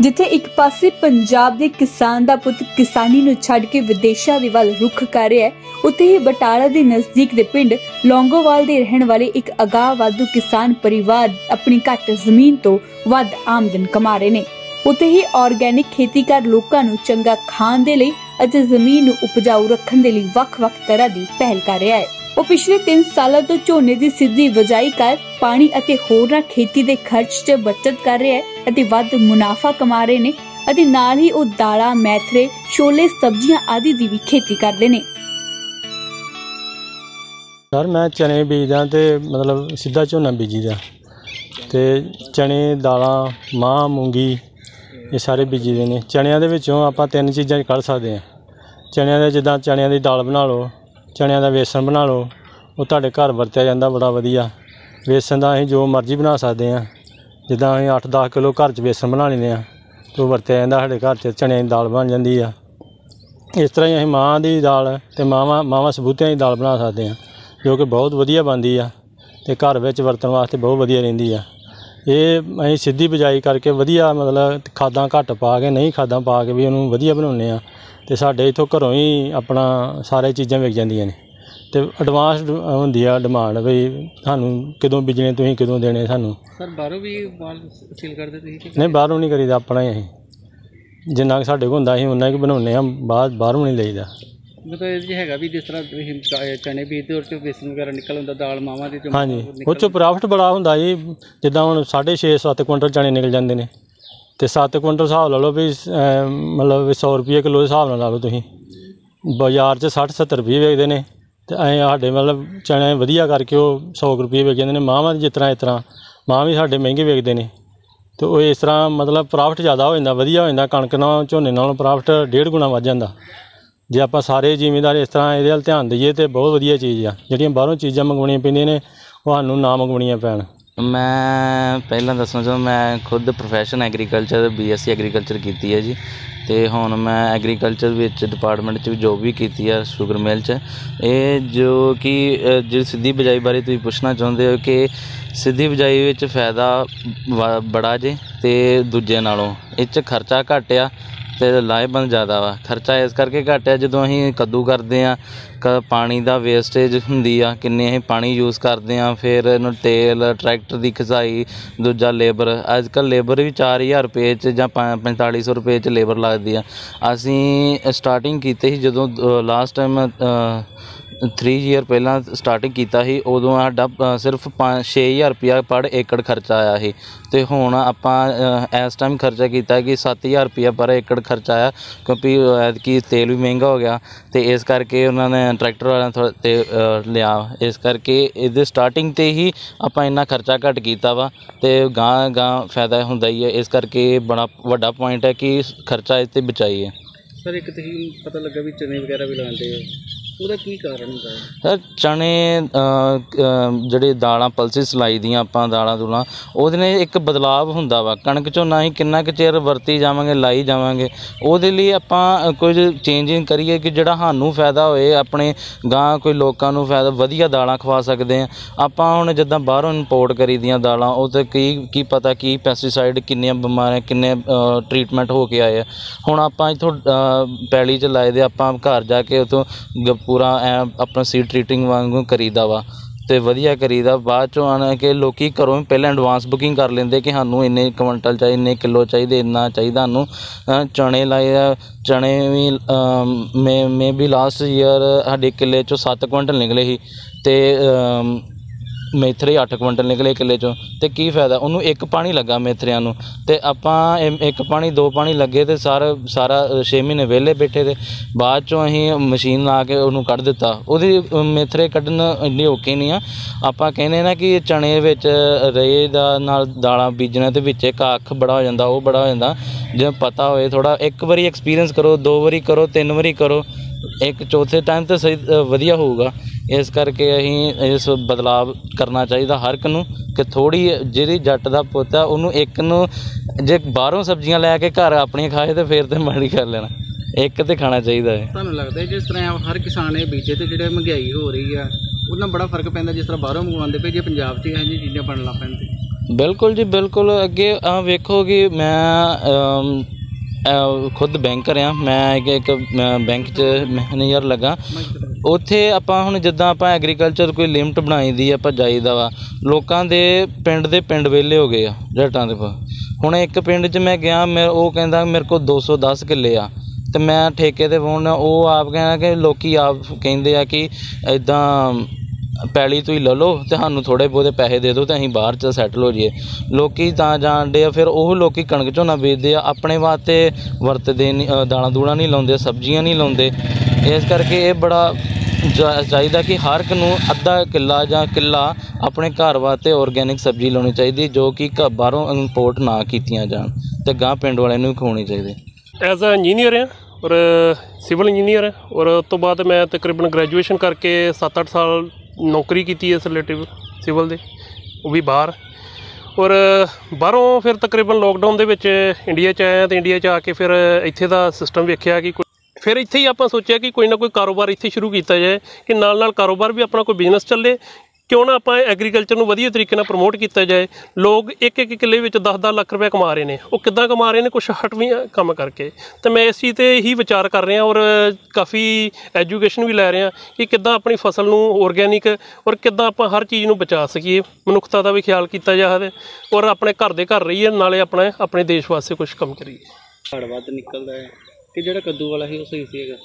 ਜਿੱਥੇ ਇੱਕ ਪਾਸੇ ਪੰਜਾਬ ਦੇ ਕਿਸਾਨ ਦਾ ਪੁੱਤ ਕਿਸਾਨੀ ਨੂੰ ਛੱਡ ਕੇ ਵਿਦੇਸ਼ਾਂ ਦੇ ਵੱਲ ਰੁਖ ਕਰ ਰਿਹਾ ਹੈ, ਉੱਥੇ ਹੀ ਬਟਾਲਾ ਦੇ ਨਜ਼ਦੀਕ ਦੇ ਪਿੰਡ ਲੌਂਗੋਵਾਲ ਦੇ ਰਹਿਣ ਵਾਲੇ ਇੱਕ ਅਗਾਹ ਵਾਧੂ ਕਿਸਾਨ ਪਰਿਵਾਰ ਆਪਣੀ ਘੱਟ ਜ਼ਮੀਨ ਤੋਂ ਵੱਧ ਆਮਦਨ ਕਮਾ ਰਹੇ ਨੇ। ਉੱਥੇ ਹੀ ਆਰਗੈਨਿਕ ਖੇਤੀ ਕਰ ਲੋਕਾਂ ਨੂੰ ਚੰਗਾ ਖਾਣ ਦੇ ਲਈ ਅਤੇ ਜ਼ਮੀਨ ਨੂੰ ਉਪਜਾਊ ਰੱਖਣ ਦੇ ਲਈ ਵੱਖ-ਵੱਖ ਤਰ੍ਹਾਂ ਦੀ ਪਹਿਲ ਕਰ ਰਿਹਾ ਹੈ। ਉਹ ਪਿਛਲੇ 3 ਸਾਲਾਂ ਤੋਂ ਝੋਨੇ ਦੀ ਸਿੱਧੀ ਵਜਾਈ ਕਰ ਪਾਣੀ ਅਤੇ ਹੋਰਨਾਂ ਖੇਤੀ ਦੇ ਖਰਚ 'ਚ ਬਚਤ ਕਰ ਰਿਹਾ ਹੈ ਅਤੇ ਵੱਧ ਮੁਨਾਫਾ ਕਮਾ ਰਹੇ ਨੇ ਅਤੇ ਨਾਲ ਹੀ ਉਹ ਦਾਲਾਂ, ਮੈਥਰੇ, ਛੋਲੇ, ਸਬਜ਼ੀਆਂ ਆਦਿ ਦੀ ਵੀ ਖੇਤੀ ਕਰਦੇ ਨੇ। ਸਰ, ਮੈਂ ਚਨੇ ਬੀਜਦਾ ਤੇ ਮਤਲਬ ਸਿੱਧਾ ਝੋਨਾ ਬੀਜੀਦਾ ਤੇ ਚਨੇ, ਦਾਲਾਂ ਮਾਂ ਮੂੰਗੀ ਇਹ ਸਾਰੇ ਬੀਜੀਦੇ ਨੇ। ਚਣਿਆਂ ਦੇ ਵਿੱਚੋਂ ਆਪਾਂ ਤਿੰਨ ਚੀਜ਼ਾਂ ਕੱਢ ਸਕਦੇ ਹਾਂ। ਚਣਿਆਂ ਦੇ ਜਿੱਦਾਂ ਚਣਿਆਂ ਦੀ ਦਾਲ ਬਣਾ ਲਓ, ਚਣਿਆਂ ਦਾ ਵੇਸਣ ਬਣਾ ਲਓ ਉਹ ਤੁਹਾਡੇ ਘਰ ਵਰਤਿਆ ਜਾਂਦਾ ਬੜਾ ਵਧੀਆ। ਵੇਸਣ ਦਾ ਅਸੀਂ ਜੋ ਮਰਜ਼ੀ ਬਣਾ ਸਕਦੇ ਹਾਂ। ਜਿੱਦਾਂ ਅਸੀਂ 8-10 ਕਿਲੋ ਘਰ 'ਚ ਵੇਸਣ ਬਣਾ ਲੈਂਦੇ ਹਾਂ, ਤੇ ਉਹ ਵਰਤਿਆ ਜਾਂਦਾ ਸਾਡੇ ਘਰ 'ਚ ਚਨਿਆਂ ਦੀ ਦਾਲ ਬਣ ਜਾਂਦੀ ਆ। ਇਸ ਤਰ੍ਹਾਂ ਹੀ ਅਸੀਂ ਮਾਂ ਦੀ ਦਾਲ ਤੇ ਮਾਵਾਂ ਮਾਵਾਂ ਸਬੂਤਿਆਂ ਦੀ ਦਾਲ ਬਣਾ ਸਕਦੇ ਹਾਂ, ਜੋ ਕਿ ਬਹੁਤ ਵਧੀਆ ਬਣਦੀ ਆ ਤੇ ਘਰ ਵਿੱਚ ਵਰਤਣ ਵਾਸਤੇ ਬਹੁਤ ਵਧੀਆ ਰਹਿੰਦੀ ਆ। ਇਹ ਅਸੀਂ ਸਿੱਧੀ ਬਿਜਾਈ ਕਰਕੇ ਵਧੀਆ ਮਤਲਬ ਖਾਦਾਂ ਘੱਟ ਪਾ ਕੇ, ਨਹੀਂ ਖਾਦਾਂ ਪਾ ਕੇ ਵੀ ਉਹਨੂੰ ਵਧੀਆ ਬਣਾਉਂਦੇ ਆ ਤੇ ਸਾਡੇ ਇਥੋਂ ਘਰੋਂ ਹੀ ਆਪਣਾ ਸਾਰੇ ਚੀਜ਼ਾਂ ਵਿਕ ਜਾਂਦੀਆਂ ਨੇ। ਤੇ ਐਡਵਾਂਸ ਹੁੰਦੀ ਆ ਡਿਮਾਂਡ ਵੀ ਸਾਨੂੰ ਕਦੋਂ ਬੀਜਣੇ ਤੁਸੀਂ ਕਦੋਂ ਦੇਣੇ ਸਾਨੂੰ। ਸਰ ਬਾਹਰੋਂ ਵੀ ਮਾਲ ਸੇਲ ਕਰਦੇ ਤੁਸੀਂ ਕਿ ਨਹੀਂ ਬਾਹਰੋਂ ਨਹੀਂ ਕਰੀਦਾ ਆਪਣਾ ਹੀ ਅਸੀਂ ਜਿੰਨਾ ਕੁ ਸਾਡੇ ਕੋਲ ਹੁੰਦਾ ਅਸੀਂ ਉਨਾ ਕੁ ਬਣਾਉਂਦੇ ਆ ਬਾਹਰ ਬਾਹਰੋਂ ਨਹੀਂ ਲਈਦਾ। ਮਤਲਬ ਇਹ 'ਚ ਹੈਗਾ ਵੀ ਜਿਸ ਤਰ੍ਹਾਂ ਤੁਸੀਂ ਚ- ਚਨੇ ਬੀਜਦੇ ਔਰ ਚ ਵੇਸਣ ਵਗੈਰਾ ਨਿਕਲ ਹੁੰਦਾ ਦਾਲ ਮਾਵਾਂ ਦੀ ਤੇ ਹਾਂਜੀ ਉਹ 'ਚੋਂ ਪ੍ਰੋਫਿਟ ਬੜਾ ਹੁੰਦਾ ਜੀ। ਜਿੱਦਾਂ ਹੁਣ 6.5 7 ਕੁਇੰਟਲ ਚਣੇ ਨਿਕਲ ਜਾਂਦੇ ਨੇ। ਤੇ 7 ਕੁਇੰਟਲ ਹਿਸਾਬ ਲਾ ਲਓ ਵੀ ਅਮ, ਮਤਲਬ ਵੀ 100 ਰੁਪਏ ਕਿਲੋ ਦੇ ਹਿਸਾਬ ਨਾਲ ਲਾ ਲਓ ਤੁਸੀਂ। ਬਾਜ਼ਾਰ 'ਚ 60 70 ਰੁਪਏ ਵੇਚਦੇ ਨੇ। ਤੇ ਐਂ ਸਾਡੇ ਮਤਲਬ ਚਣੇ ਵਧੀਆ ਕਰਕੇ ਉਹ 100 ਕੁ ਰੁਪਏ ਵੇਚ ਜਾਂਦੇ ਨੇ ਮਾਵਾਂ ਦੀ ਜਿਸ ਤਰ੍ਹਾਂ ਇਸ ਤਰ੍ਹਾਂ ਮਾਂ ਵੀ ਸਾਡੇ ਮਹਿੰਗੇ ਵੇਚਦੇ ਨੇ। ਤੇ ਉਹ ਇਸ ਤਰ੍ਹਾਂ ਮਤਲਬ ਪ੍ਰੋਫਿਟ ਜ਼ਿਆਦਾ ਹੋ ਜਾਂਦਾ, ਵਧੀਆ ਹੋ ਜਾਂਦਾ, ਕਣਕ ਨਾਲ, ਝੋਨੇ ਨਾਲੋਂ ਪ੍ਰੋਫਿਟ ਡੇਢ ਗੁਣਾ ਵੱਧ ਜਾਂਦਾ। ਜੇ ਆਪਾਂ ਸਾਰੇ ਜ਼ਿਮੀਂਦਾਰ ਇਸ ਤਰ੍ਹਾਂ ਇਹਦੇ ਵੱਲ ਧਿਆਨ ਦਈਏ ਤੇ ਬਹੁਤ ਵਧੀਆ ਚੀਜ਼ ਆ, ਜਿਹੜੀਆਂ ਬਾਹਰੋਂ ਚੀਜ਼ਾਂ ਮੰਗਵਾਉਣੀਆਂ ਪੈਂਦੀਆਂ ਨੇ, ਉਹ ਸਾਨੂੰ ਨਾ ਮੰਗਵਾਉਣੀਆਂ ਪੈਣ। ਮੈਂ ਪਹਿਲਾਂ ਦੱਸਣਾ ਚਾਹੁੰਦਾ, ਮੈਂ ਖੁਦ ਪ੍ਰੋਫੈਸ਼ਨ ਐਗਰੀਕਲਚਰ ਬੀਐਸਸੀ ਐਗਰੀਕਲਚਰ ਕੀਤੀ ਹੈ ਜੀ। ਅਤੇ ਹੁਣ ਮੈਂ ਐਗਰੀਕਲਚਰ ਵਿੱਚ ਡਿਪਾਰਟਮੈਂਟ 'ਚ ਜੋਬ ਵੀ ਕੀਤੀ ਆ ਸ਼ੂਗਰ ਮਿਲ 'ਚ। ਇਹ ਜੋ ਕਿ ਜਿਹੜੀ ਸਿੱਧੀ ਬਿਜਾਈ ਬਾਰੇ ਤੁਸੀਂ ਪੁੱਛਣਾ ਚਾਹੁੰਦੇ ਹੋ ਕਿ ਸਿੱਧੀ ਬਿਜਾਈ ਵਿੱਚ ਫਾਇਦਾ ਵਾ- ਬੜਾ ਜੇ ਅਤੇ ਦੂਜੇ ਨਾਲੋਂ। ਇਹ 'ਚ ਖਰਚਾ ਘੱਟ ਆ ਤੇ ਲਾਹੇਵੰਦ ਜ਼ਿਆਦਾ ਵਾ। ਖਰਚਾ ਇਸ ਕਰਕੇ ਘੱਟ ਆ, ਜਦੋਂ ਅਸੀਂ ਕੱਦੂ ਕਰਦੇ ਆ, ਕ ਪਾਣੀ ਦਾ ਵੇਸਟੇਜ ਹੁੰਦੀ ਆ, ਕਿੰਨੇ ਅਸੀਂ ਪਾਣੀ ਯੂਜ਼ ਕਰਦੇ ਆ, ਫਿਰ ਇਹਨੂੰ ਤੇਲ ਟਰੈਕਟਰ ਦੀ ਖਿਚਾਈ ਦੂਜਾ ਲੇਬਰ ਅੱਜ ਕੱਲ ਲੇਬਰ ਵੀ 4000 ਰੁਪਏ ਚ ਜਾਂ ਪੰ- 4500 ਰੁਪਏ ਚ ਲੇਬਰ ਲੱਗਦੀ ਆ। ਅਸੀਂ ਸਟਾਰਟਿੰਗ ਕੀਤੀ ਸੀ ਜਦੋਂ ਲਾਸਟ ਟਾਈਮ 3 ਈਅਰ ਪਹਿਲਾਂ ਸਟਾਰਟਿੰਗ ਕੀਤਾ ਸੀ ਉਦੋਂ ਸਾਡਾ ਅ, ਸਿਰਫ 6000 ਰੁਪਇਆ ਪਰ ਏਕੜ ਖਰਚਾ ਆਇਆ ਸੀ। ਤੇ ਹੁਣ ਆਪਾਂ ਇਸ ਟਾਈਮ ਖਰਚਾ ਕੀਤਾ ਕਿ 7000 ਰੁਪਇਆ ਪਰ ਏਕੜ ਖਰਚਾ ਆਇਆ ਕਿਉਂਕਿ ਐਤਕੀ ਤੇਲ ਵੀ ਮਹਿੰਗਾ ਹੋ ਗਿਆ। ਤੇ ਇਸ ਕਰਕੇ ਉਹਨਾਂ ਨੇ ਟਰੈਕਟਰ ਵਾਲਿਆਂ ਥੋੜਾ ਤੇ ਅ, ਲਿਆ। ਇਸ ਕਰਕੇ ਇਹਦੇ ਸਟਾਰਟਿੰਗ ਤੇ ਹੀ ਆਪਾਂ ਇੰਨਾ ਖਰਚਾ ਘੱਟ ਕੀਤਾ ਵਾ ਤੇ ਗਾਂ ਗਾਂ ਫਾਇਦਾ ਹੁੰਦਾ ਹੀ ਹੈ। ਇਸ ਕਰਕੇ ਬੜਾ ਵੱਡਾ ਪੁਆਇੰਟ ਹੈ ਕਿ ਖਰਚਾ ਇਸ ਤੇ ਬਚਾਈਏ। ਸਰ ਇੱਕ ਤੁਸੀਂ ਪਤਾ ਲੱਗਾ ਵੀ ਚਨੇ ਵਗੈਰਾ ਵੀ ਲਾਉਂਦੇ ਹੋ। ਉਹਦਾ ਕੀ ਕਾਰਨ ਹੁੰਦਾ ਹੈ? ਸਰ ਚਣੇ ਅ, ਅ, ਜਿਹੜੇ ਦਾਲਾਂ ਪਲਸਿਸ ਲਾਈ ਦੀਆਂ ਆਪਾਂ ਦਾਲਾਂ ਦੂਲਾਂ ਉਹਦੇ ਨਾਲ ਇੱਕ ਬਦਲਾਵ ਹੁੰਦਾ ਵਾ। ਕਣਕ ਝੋਨਾ ਹੀ ਕਿੰਨਾ ਕੁ ਚਿਰ ਵਰਤੀ ਜਾਵਾਂਗੇ ਲਾਈ ਜਾਵਾਂਗੇ ਉਹਦੇ ਲਈ ਆਪਾਂ ਅ, ਕੁਝ ਚੇਂਜਿੰਗ ਕਰੀਏ ਕਿ ਜਿਹੜਾ ਸਾਨੂੰ ਫਾਇਦਾ ਹੋਏ ਆਪਣੇ ਗਾਂ ਕੋਈ ਲੋਕਾਂ ਨੂੰ ਫਾਇਦਾ ਵਧੀਆ ਦਾਲਾਂ ਖਵਾ ਸਕਦੇ ਆ ਆਪਾਂ ਹੁਣ ਜਿੱਦਾਂ ਬਾਹਰੋਂ ਇੰਪੋਰਟ ਕਰੀਦੀਆਂ ਦਾਲਾਂ ਉਹ ਤੇ ਕੀ ਕੀ ਪਤਾ ਕੀ ਪੈਸਟੀਸਾਈਡ ਕਿੰਨੀਆਂ ਬਿਮਾਰੀਆਂ ਕਿੰਨੇ ਟ੍ਰੀਟਮੈਂਟ ਹੋ ਕੇ ਆਏ ਆ। ਹੁਣ ਆਪਾਂ ਇਥੋਂ ਪੈਲੀ ਚ ਲਾਏ ਦੇ ਆਪਾਂ ਘਰ ਜਾ ਕੇ ਉਥੋਂ ਪੂਰਾ ਐਂ ਆਪਣਾ ਸੀਡ ਟ੍ਰੀਟਿੰਗ ਵਾਂਗੂ ਕਰੀਦਾ ਵਾ ਤੇ ਵਧੀਆ ਕਰੀਦਾ। ਬਾਅਦ ਚੋਂ ਆਣ ਕਿ ਲੋਕੀ ਘਰੋਂ ਪਹਿਲਾਂ ਐਡਵਾਂਸ ਬੁਕਿੰਗ ਕਰ ਲੈਂਦੇ ਕਿ ਸਾਨੂੰ ਇੰਨੇ ਕੁਇੰਟਲ ਚਾਹੀਦੇ ਇੰਨੇ ਕਿਲੋ ਚਾਹੀਦੇ, ਇੰਨਾ ਚਾਹੀਦਾ ਸਾਨੂੰ। ਚਣੇ ਲਾਏ ਆ, ਚਣੇ ਵੀ ਮੇ ਮੇ ਵੀ ਲਾਸਟ ਈਅਰ ਸਾਡੇ ਕਿੱਲੇ ਚੋਂ 7 ਕੁਇੰਟਲ ਨਿਕਲੇ ਸੀ ਤੇ ਮੇਥਰੇ 8 ਕੁਇੰਟਲ ਨਿਕਲੇ ਕਿੱਲੇ ਚੋਂ ਤੇ ਕੀ ਫਾਇਦਾ? ਉਹਨੂੰ ਇੱਕ ਪਾਣੀ ਲੱਗਾ ਮੇਥਰਿਆਂ ਨੂੰ ਤੇ ਆਪਾਂ ਇਹ- ਇੱਕ ਪਾਣੀ ਦੋ ਪਾਣੀ ਲੱਗੇ ਤੇ ਸਾਰਾ ਸਾਰਾ 6 ਮਹੀਨੇ ਵਿਹਲੇ ਬੈਠੇ ਤੇ ਬਾਅਦ ਚੋਂ ਅਸੀਂ ਮਸ਼ੀਨ ਲਾ ਕੇ ਉਹਨੂੰ ਕੱਢ ਦਿੱਤਾ। ਉਹਦੀ ਅ, ਮੇਥਰੇ ਕੱਢਣ ਇੰਨੀ ਔਖੀ ਨਹੀਂ ਆ। ਆਪਾਂ ਕਹਿੰਦੇ ਨਾ ਕਿ ਚਣੇ ਵਿੱਚ ਰੇ ਦਾ ਨਾਲ ਦਾਲਾਂ ਬੀਜਣਾ ਤੇ ਵਿੱਚ ਇੱਕ ਅੱਖ ਬੜਾ ਹੋ ਜਾਂਦਾ ਉਹ ਬੜਾ ਹੋ ਜਾਂਦਾ। ਜੇ ਪਤਾ ਹੋਏ ਥੋੜਾ ਇੱਕ ਵਾਰੀ ਐਕਸਪੀਰੀਅੰਸ ਕਰੋ ਦੋ ਵਾਰੀ ਕਰੋ ਤਿੰਨ ਵਾਰੀ ਕਰੋ ਇੱਕ ਚੌਥੇ ਟਾਈਮ ਤੇ ਸਹੀ ਅ, ਵਧੀਆ ਹੋਊਗਾ। ਇਸ ਕਰਕੇ ਅਸੀਂ ਇਸ ਬਦਲਾਵ ਕਰਨਾ ਚਾਹੀਦਾ ਹਰ ਇੱਕ ਨੂੰ ਕਿ ਥੋੜੀ ਜਿਹੜੀ ਜੱਟ ਦਾ ਪੁੱਤ ਆ ਉਹਨੂੰ ਇੱਕ ਨੂੰ ਜੇ ਬਾਹਰੋਂ ਸਬਜ਼ੀਆਂ ਲੈ ਕੇ ਘਰ ਆਪਣੀਆਂ ਖਾਏ ਤੇ ਫਿਰ ਤੇ ਮਾੜੀ ਕਰ ਲੈਣਾ। ਇੱਕ ਤੇ ਖਾਣਾ ਚਾਹੀਦਾ ਹੈ। ਤੁਹਾਨੂੰ ਲੱਗਦਾ ਜਿਸ ਤਰ੍ਹਾਂ ਹਰ ਕਿਸਾਨ ਇਹ ਬੀਜੇ ਤੇ ਜਿਹੜੇ ਮਹਿੰਗਾਈ ਹੋ ਰਹੀ ਆ ਉਹਦੇ ਨਾਲ ਬੜਾ ਫ਼ਰਕ ਪੈਂਦਾ ਜਿਸ ਤਰ੍ਹਾਂ ਬਾਹਰੋਂ ਮੰਗਵਾਉਂਦੇ ਪਏ ਜੇ ਪੰਜਾਬ 'ਚ ਇਹੋ ਜਿਹੀਆਂ ਚੀਜ਼ਾਂ ਬਣਨ ਲੱਗ ਤੇ? ਬਿਲਕੁਲ ਜੀ ਬਿਲਕੁਲ। ਅੱਗੇ ਆ ਵੇਖੋ ਕਿ ਮੈਂ ਖੁਦ ਬੈਂਕਰ ਆ। ਮੈਂ ਇੱਕ ਬੈਂਕ 'ਚ ਮੈਨੇਜਰ ਲੱਗਾ। ਉੱਥੇ ਆਪਾਂ ਹੁਣ ਜਿੱਦਾਂ ਆਪਾਂ ਐਗਰੀਕਲਚਰ ਕੋਈ ਲਿਮਟ ਬਣਾਈ ਦੀ ਆਪਾਂ ਜਾਈਦਾ ਵਾ, ਲੋਕਾਂ ਦੇ ਪਿੰਡ ਦੇ ਪਿੰਡ ਵਿਹਲੇ ਹੋ ਗਏ ਆ, ਜੱਟਾਂ ਦੇ ਪਾ ਹੁਣ ਇੱਕ ਪਿੰਡ 'ਚ ਮੈਂ ਗਿਆ, ਮੈਂ ਉਹ ਕਹਿੰਦਾ ਮੇਰੇ ਕੋਲ 210 ਕਿੱਲੇ ਆ, ਤੇ ਮੈਂ ਠੇਕੇ ਤੇ ਫੋਨ, ਉਹ ਆਪ ਕਹਿੰਦਾ ਕਿ ਲੋਕੀ ਆਪ ਕਹਿੰਦੇ ਆ ਕਿ ਇਦਾਂ ਪੈਲੀ ਤੁਸੀਂ ਲੈ ਲਓ ਤੇ ਸਾਨੂੰ ਥੋੜੇ ਬਹੁਤੇ ਪੈਸੇ ਦੇ ਦਿਓ ਤੇ ਅਸੀਂ ਬਾਹਰ ਚ ਸੈਟਲ ਹੋ ਜਾਈਏ। ਲੋਕੀ ਤਾਂ ਜਾਣਦੇ ਆ ਫਿਰ ਉਹ ਲੋਕੀ ਕਣਕ ਝੋਨਾ ਵੇਚਦੇ ਆ ਆਪਣੇ ਵਾਸਤੇ ਵਰਤਦੇ ਨਹੀਂ ਅ, ਦਾਲਾਂ ਦੂਲਾਂ ਨਹੀਂ ਲਾਉਂਦੇ ਸਬਜ਼ੀਆਂ ਨਹੀਂ ਲਾਉਂਦੇ। ਇਸ ਕਰਕੇ ਇਹ ਬੜਾ ਚਾਹੀਦਾ ਕਿ ਹਰ ਇੱਕ ਨੂੰ ਅੱਧਾ ਕਿੱਲਾ ਜਾਂ ਕਿੱਲਾ ਆਪਣੇ ਘਰ ਵਾਸਤੇ ਆਰਗੈਨਿਕ ਸਬਜ਼ੀ ਲਾਉਣੀ ਚਾਹੀਦੀ ਜੋ ਕਿ ਘ- ਬਾਹਰੋਂ ਇੰਪੋਰਟ ਨਾ ਕੀਤੀਆਂ ਜਾਣ ਤੇ ਗਾਂ ਪਿੰਡ ਵਾਲਿਆਂ ਨੂੰ ਖਵਾਉਣੀ ਚਾਹੀਦੀ। ਐਜ਼ ਅ ਇੰਜੀਨੀਅਰ ਹਾਂ ਔਰ ਸਿਵਲ ਇੰਜੀਨੀਅਰ ਹਾਂ ਔਰ ਉਸ ਤੋਂ ਬਾਅਦ ਮੈਂ ਤਕਰੀਬਨ ਗ੍ਰੈਜੂਏਸ਼ਨ ਕਰਕੇ 7-8 ਸਾਲ ਨੌਕਰੀ ਕੀਤੀ ਇਸ ਰਿਲੇਟਿਵ ਸਿਵਲ ਦੇ, ਉਹ ਵੀ ਬਾਹਰ। ਔਰ ਬਾਹਰੋਂ ਫਿਰ ਤਕਰੀਬਨ ਲੋਕਡਾਊਨ ਦੇ ਵਿੱਚ ਇੰਡੀਆ 'ਚ ਆਇਆ ਤੇ ਇੰਡੀਆ 'ਚ ਆ ਕੇ ਫਿਰ ਇੱਥੇ ਦਾ ਸਿਸਟਮ ਵੇਖਿਆ ਕਿ ਫਿਰ ਇੱਥੇ ਹੀ ਆਪਾਂ ਸੋਚਿਆ ਕਿ ਕੋਈ ਨਾ ਕੋਈ ਕਾਰੋਬਾਰ ਇੱਥੇ ਸ਼ੁਰੂ ਕੀਤਾ ਜਾਏ, ਕਿ ਨਾਲ ਨਾਲ ਕਾਰੋਬਾਰ ਵੀ ਆਪਣਾ ਕੋਈ ਬਿਜ਼ਨਸ ਚੱਲੇ ਕਿਉਂ ਨਾ ਆਪਾਂ ਐਗਰੀਕਲਚਰ ਨੂੰ ਵਧੀਆ ਤਰੀਕੇ ਨਾਲ ਪ੍ਰਮੋਟ ਕੀਤਾ ਜਾਏ? ਲੋਕ ਇੱਕ ਇੱਕ ਕਿੱਲੇ ਵਿੱਚ 10-10 ਲੱਖ ਰੁਪਏ ਕਮਾ ਰਹੇ ਨੇ। ਉਹ ਕਿੱਦਾਂ ਕਮਾ ਰਹੇ ਨੇ? ਕੁਝ ਹਟਵੀਂ ਕੰਮ ਕਰਕੇ। ਤੇ ਮੈਂ ਇਸ ਚੀਜ਼ ਤੇ ਹੀ ਵਿਚਾਰ ਕਰ ਰਿਹਾ ਔਰ ਕਾਫੀ ਐਜੂਕੇਸ਼ਨ ਵੀ ਲੈ ਰਿਹਾ ਕਿ ਕਿੱਦਾਂ ਆਪਣੀ ਫਸਲ ਨੂੰ ਆਰਗੈਨਿਕ ਔਰ ਕਿੱਦਾਂ ਆਪਾਂ ਹਰ ਚੀਜ਼ ਨੂੰ ਬਚਾ ਸਕੀਏ। ਮਨੁੱਖਤਾ ਦਾ ਵੀ ਖਿਆਲ ਕੀਤਾ ਜਾਵੇ ਔਰ ਆਪਣੇ ਘਰ ਦੇ ਘਰ ਰਹੀਏ, ਨਾਲੇ ਆਪਣੇ ਆਪਣੇ ਦੇਸ਼ ਵਾਸਤੇ ਕੁਝ ਕੰਮ ਕਰੀਏ। ਝਾੜ ਵੱਧ ਨਿਕਲਦਾ ਹੈ। ਕਿ ਜਿਹੜਾ ਕੱਦੂ ਵਾਲਾ ਸੀ, ਉਹ ਸਹੀ ਸੀ ਹੈਗਾ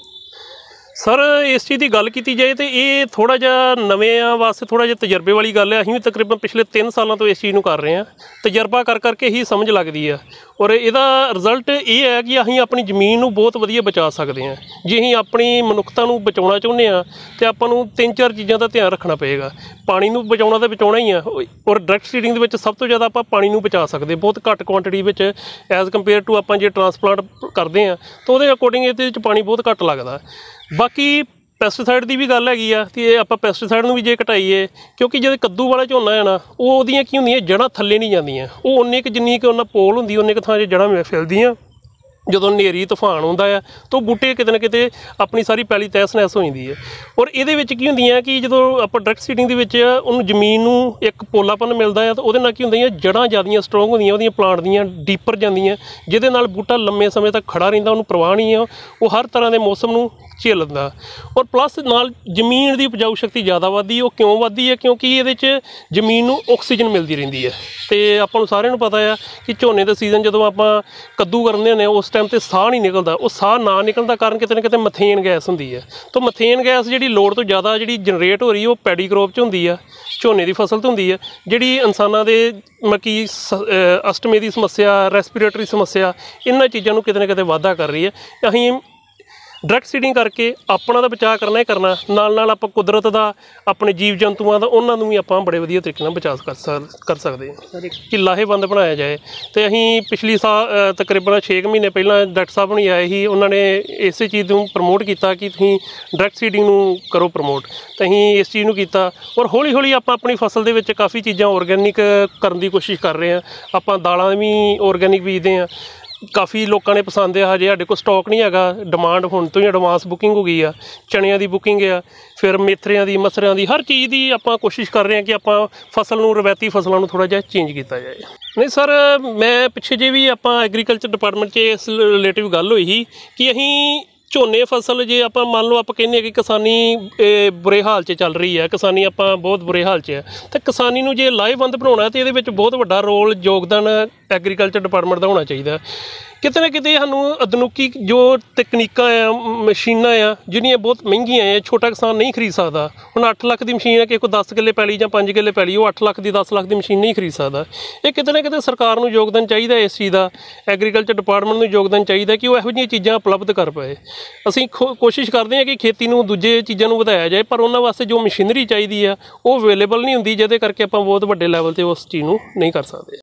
ਸਰ, ਇਸ ਚੀਜ਼ ਦੀ ਗੱਲ ਕੀਤੀ ਜਾਏ ਤੇ ਇਹ ਥੋੜਾ ਜਿਹਾ ਨਵੇਂ ਆ, ਵਾਸਤੇ ਥੋੜਾ ਜਿਹਾ ਤਜਰਬੇ ਵਾਲੀ ਗੱਲ ਹੈ। ਅਸੀਂ ਵੀ ਤਕਰੀਬਨ ਪਿਛਲੇ 3 ਸਾਲਾਂ ਤੋਂ ਇਸ ਚੀਜ਼ ਨੂੰ ਕਰ ਰਹੇ ਹਾਂ। ਤਜਰਬਾ ਕਰ ਕਰਕੇ ਹੀ ਸਮਝ ਲੱਗਦੀ ਆ। ਔਰ ਇਹਦਾ ਰਿਜ਼ਲਟ ਇਹ ਹੈ ਕਿ ਅਸੀਂ ਆਪਣੀ ਜ਼ਮੀਨ ਨੂੰ ਬਹੁਤ ਵਧੀਆ ਬਚਾ ਸਕਦੇ ਹਾਂ। ਜੇ ਅਸੀਂ ਆਪਣੀ ਮਨੁੱਖਤਾ ਨੂੰ ਬਚਾਉਣਾ ਚਾਹੁੰਦੇ ਹਾਂ, ਤੇ ਆਪਾਂ ਨੂੰ ਤਿੰਨ ਚਾਰ ਚੀਜ਼ਾਂ ਦਾ ਧਿਆਨ ਰੱਖਣਾ ਪਏਗਾ। ਪਾਣੀ ਨੂੰ ਬਚਾਉਣਾ ਤਾਂ ਬਚਾਉਣਾ ਹੀ ਆ। ਔਰ ਡਾਇਰੈਕਟ ਸੀਡਿੰਗ ਦੇ ਵਿੱਚ ਸਭ ਤੋਂ ਜ਼ਿਆਦਾ ਆਪਾਂ ਪਾਣੀ ਨੂੰ ਬਚਾ ਸਕਦੇ ਬਹੁਤ ਘੱਟ ਕੁਆਂਟੀਟੀ ਵਿੱਚ ਐਜ਼ ਕੰਪੇਅਰ ਟੂ ਆਪਾਂ ਜੇ ਟਰਾਂਸਪਲਾਂਟ ਕਰਦੇ ਹਾਂ, ਤਾਂ ਉਹਦੇ ਅਕੋਰਡਿੰਗ ਇਹਦੇ ਵਿੱਚ ਪਾਣੀ ਬਹੁਤ ਘੱਟ ਲੱਗਦਾ। ਬਾਕੀ ਪੈਸਟੀਸਾਈਡ ਦੀ ਵੀ ਗੱਲ ਹੈਗੀ ਆ ਤੇ ਇਹ ਆਪਾਂ ਪੈਸਟੀਸਾਈਡ ਨੂੰ ਵੀ ਜੇ ਘਟਾਈਏ, ਕਿਉਂਕਿ ਜਦੋਂ ਕੱਦੂ ਵਾਲਾ ਝੋਨਾ ਹੈ ਨਾ, ਉਹ ਉਹਦੀਆਂ ਕੀ ਹੁੰਦੀਆਂ, ਜੜ੍ਹਾਂ ਥੱਲੇ ਨਹੀਂ ਜਾਂਦੀਆਂ। ਉਹ ਉਨੇ ਕੁ ਜਿੰਨੀ ਕਿ ਉਹਨਾਂ ਪੋਲ ਹੁੰਦੀ ਉਨੇ ਕੁ ਥਾਂ 'ਚ ਜੜ੍ਹਾਂ ਮਿਲ ਫਿਲਦੀਆਂ। ਜਦੋਂ ਹਨੇਰੀ, ਤੂਫਾਨ ਹੁੰਦਾ ਆ, ਤਾਂ ਉਹ ਬੂਟੇ ਕਿਤੇ ਨਾ ਕਿਤੇ ਆਪਣੀ ਸਾਰੀ ਪੈਲੀ ਤਹਿਸ ਨਹਿਸ ਹੋ ਜਾਂਦੀ ਹੈ। ਔਰ ਇਹਦੇ ਵਿੱਚ ਕੀ ਹੁੰਦੀਆਂ ਕਿ ਜਦੋਂ ਆਪਾਂ ਡਾਇਰੈਕਟ ਸੀਡਿੰਗ ਦੇ ਵਿੱਚ ਉਹਨੂੰ ਜ਼ਮੀਨ ਨੂੰ ਇੱਕ ਪੋਲਾਪਨ ਮਿਲਦਾ ਆ, ਤਾਂ ਉਹਦੇ ਨਾਲ ਕੀ ਹੁੰਦੀਆਂ ਜੜ੍ਹਾਂ ਜ਼ਿਆਦੀਆਂ ਸਟਰੋਂਗ ਹੁੰਦੀਆਂ, ਉਹਦੀਆਂ ਪਲਾਂਟ ਦੀਆਂ ਡੀਪਰ ਜਾਂਦੀਆਂ, ਜਿਹਦੇ ਨਾਲ ਬੂਟਾ ਲੰਮੇ ਸਮੇਂ ਤੱਕ ਖੜਾ ਰਹਿੰਦਾ, ਉਹਨੂੰ ਪ੍ਰਵਾਹ ਨਹੀਂ ਆ, ਉਹ ਹਰ ਤਰ੍ਹਾਂ ਦੇ ਮੌਸਮ ਨੂੰ ਝੇਲਦਾ ਔਰ ਪਲੱਸ ਨਾਲ ਜ਼ਮੀਨ ਦੀ ਉਪਜਾਊ ਸ਼ਕਤੀ ਜ਼ਿਆਦਾ ਵੱਧਦੀ, ਉਹ ਕਿਉਂ ਵੱਧਦੀ ਹੈ ਕਿਉਂਕਿ ਇਹਦੇ 'ਚ ਜ਼ਮੀਨ ਨੂੰ ਆਕਸੀਜਨ ਮਿਲਦੀ ਰਹਿੰਦੀ ਹੈ ਤੇ ਆਪਾਂ ਨੂੰ ਸਾਰਿਆਂ ਨੂੰ ਪਤਾ ਆ ਕਿ ਝੋਨੇ ਦਾ ਸੀਜ਼ਨ ਜਦੋਂ ਆਪਾਂ ਕੱਦੂ ਕਰਨੇ ਹੁੰਦੇ ਆ, ਉਸ ਟਾਈਮ ਤੇ ਸਾਹ ਨਹੀਂ ਨਿਕਲਦਾ। ਉਹ ਸਾਹ ਨਾ ਨਿਕਲਣ ਦਾ ਕਾਰਨ ਕਿਤੇ ਨਾ ਕਿਤੇ ਮਥੇਨ ਗੈਸ ਹੁੰਦੀ ਹੈ। ਤਾਂ ਮਥੇਨ ਗੈਸ ਜਿਹੜੀ ਲੋੜ ਤੋਂ ਜ਼ਿਆਦਾ ਜਿਹੜੀ ਜਨਰੇਟ ਹੋ ਰਹੀ ਹੈ, ਉਹ ਪੈਡੀ ਕਰੋਪ 'ਚ ਹੁੰਦੀ ਆ ਝੋਨੇ ਦੀ ਫਸਲ ਤੋਂ ਹੁੰਦੀ ਹੈ। ਜਿਹੜੀ ਇਨਸਾਨਾਂ ਦੇ ਮਕੀ ਅਸਟਮੇ ਦੀ ਸਮੱਸਿਆ ਰੈਸਪੀਰੇਟਰੀ ਸਮੱਸਿਆ, ਇਹਨਾਂ ਚੀਜ਼ਾਂ ਨੂੰ ਕਿਤੇ ਨਾ ਕਿਤੇ ਵਾਧਾ ਕਰ ਰਹੀ ਹੈ। ਅਸੀਂ ਡਾਇਰੈਕਟ ਸੀਡਿੰਗ ਕਰਕੇ ਆਪਣਾ ਤਾਂ ਬਚਾਅ ਕਰਨਾ ਹੀ ਕਰਨਾ ਨਾਲ ਨਾਲ ਆਪਾਂ ਕੁਦਰਤ ਦਾ ਆਪਣੇ ਜੀਵ ਜੰਤੂਆਂ ਦਾ ਉਹਨਾਂ ਨੂੰ ਵੀ ਆਪਾਂ ਬੜੇ ਵਧੀਆ ਤਰੀਕੇ ਨਾਲ ਬਚਾ ਕਰ ਸਕ- ਕਰ ਸਕਦੇ ਹਾਂ। ਕਿ ਲਾਹੇਵੰਦ ਬਣਾਇਆ ਜਾਏ। ਤੇ ਅਸੀਂ ਪਿਛਲੀ ਸਾਲ ਤਕਰੀਬਨ 6 ਮਹੀਨੇ ਪਹਿਲਾਂ ਡਾਕਟਰ ਸਾਹਿਬ ਨਹੀਂ ਆਏ ਸੀ ਉਹਨਾਂ ਨੇ ਇਸੇ ਚੀਜ਼ ਨੂੰ ਪ੍ਰਮੋਟ ਕੀਤਾ ਕਿ ਤੁਸੀਂ ਡਾਇਰੈਕਟ ਸੀਡਿੰਗ ਨੂੰ ਕਰੋ ਪ੍ਰਮੋਟ ਤੇ ਅਸੀਂ ਇਸ ਚੀਜ਼ ਨੂੰ ਕੀਤਾ ਔਰ ਹੌਲੀ ਹੌਲੀ ਆਪਾਂ ਆਪਣੀ ਫਸਲ ਦੇ ਵਿੱਚ ਕਾਫੀ ਚੀਜ਼ਾਂ ਆਰਗੈਨਿਕ ਕਰਨ ਦੀ ਕੋਸ਼ਿਸ਼ ਕਰ ਰਹੇ ਹਾਂ। ਆਪਾਂ ਦਾਲਾਂ ਵੀ ਆਰਗੈਨਿਕ ਬੀਜਦੇ ਹਾਂ। ਕਾਫੀ ਲੋਕਾਂ ਨੇ ਪਸੰਦ ਆ, ਹਜੇ ਸਾਡੇ ਕੋਲ ਸਟਾਕ ਨਹੀਂ ਹੈਗਾ ਡਿਮਾਂਡ ਹੁਣ ਤੋਂ ਹੀ ਐਡਵਾਂਸ ਬੁਕਿੰਗ ਹੋ ਗਈ ਆ, ਚਣਿਆਂ ਦੀ ਬੁਕਿੰਗ ਆ, ਫਿਰ ਮੇਥਰਿਆਂ ਦੀ, ਮਸਰਿਆਂ ਦੀ, ਹਰ ਚੀਜ਼ ਦੀ ਆਪਾਂ ਕੋਸ਼ਿਸ਼ ਕਰ ਰਹੇ ਹਾਂ ਕਿ ਆਪਾਂ ਫਸਲ ਨੂੰ, ਰਵਾਇਤੀ ਫਸਲਾਂ ਨੂੰ ਥੋੜਾ ਜਿਹਾ ਚੇਂਜ ਕੀਤਾ ਜਾਏ। ਨਹੀਂ ਸਰ, ਮੈਂ ਪਿੱਛੇ ਜੇ ਵੀ ਆਪਾਂ ਐਗਰੀਕਲਚਰ ਡਿਪਾਰਟਮੈਂਟ 'ਚ ਇਸ ਰਿਲੇਟਿਵ ਗੱਲ ਹੋਈ ਸੀ ਕਿ ਅਸੀਂ ਝੋਨੇ ਫਸਲ ਜੇ ਆਪਾਂ ਮੰਨ ਲਓ ਆਪਾਂ ਕਹਿੰਦੇ ਆ ਕਿ ਕਿਸਾਨੀ ਬੁਰੇ ਹਾਲ 'ਚ ਚੱਲ ਰਹੀ ਹੈ, ਕਿਸਾਨੀ ਆਪਾਂ ਬਹੁਤ ਬੁਰੇ ਹਾਲ 'ਚ ਹੈ, ਤਾਂ ਕਿਸਾਨੀ ਨੂੰ ਜੇ ਲਾਹੇਵੰਦ ਬਣਾਉਣਾ ਤੇ ਇਹਦੇ ਵਿੱਚ ਬਹੁਤ ਵੱਡਾ ਰੋਲ ਯੋਗਦਾਨ ਐਗਰੀਕਲਚਰ ਡਿਪਾਰਟਮੈਂਟ ਦਾ ਹੋਣਾ ਚਾਹੀਦਾ ਕਿਤੇ ਨਾ ਕਿਤੇ ਸਾਨੂੰ ਆਧੁਨਿਕੀ ਜੋ ਤਕਨੀਕਾਂ ਆ ਮਸ਼ੀਨਾਂ ਆ ਜਿਹੜੀਆਂ ਬਹੁਤ ਮਹਿੰਗੀਆਂ ਆ, ਛੋਟਾ ਕਿਸਾਨ ਨਹੀਂ ਖਰੀਦ ਸਕਦਾ। ਹੁਣ 8 ਲੱਖ ਦੀ ਮਸ਼ੀਨ ਹੈ ਕਿ ਕੋਈ 10 ਕਿੱਲੇ ਪੈਲੀ ਜਾਂ 5 ਕਿੱਲੇ ਪੈਲੀ, ਉਹ 8 ਲੱਖ ਦੀ 10 ਲੱਖ ਦੀ ਮਸ਼ੀਨ ਨਹੀਂ ਖਰੀਦ ਸਕਦਾ। ਇਹ ਕਿਤੇ ਨਾ ਕਿਤੇ ਸਰਕਾਰ ਨੂੰ ਯੋਗਦਾਨ ਚਾਹੀਦਾ ਇਸ ਚੀਜ਼ ਦਾ, ਐਗਰੀਕਲਚਰ ਡਿਪਾਰਟਮੈਂਟ ਨੂੰ ਯੋਗਦਾਨ ਚਾਹੀਦਾ ਕਿ ਉਹ ਇਹੋ ਜਿਹੀਆਂ ਚੀਜ਼ਾਂ ਉਪਲਬਧ ਕਰ ਪਾਏ। ਅਸੀਂ ਖੋ- ਕੋਸ਼ਿਸ਼ ਕਰਦੇ ਹਾਂ ਕਿ ਖੇਤੀ ਨੂੰ ਦੂਜੇ ਚੀਜ਼ਾਂ ਨੂੰ ਵਧਾਇਆ ਜਾਏ, ਪਰ ਉਹਨਾਂ ਵਾਸਤੇ ਜੋ ਮਸ਼ੀਨਰੀ ਚਾਹੀਦੀ ਆ, ਉਹ ਅਵੇਲੇਬਲ ਨਹੀਂ ਹੁੰਦੀ, ਜਿਹਦੇ ਕਰਕੇ ਆਪਾਂ ਬਹੁਤ ਵੱਡੇ ਲੈਵਲ ਤੇ ਉਸ ਚੀਜ਼ ਨੂੰ ਨਹੀਂ ਕਰ ਸਕਦੇ।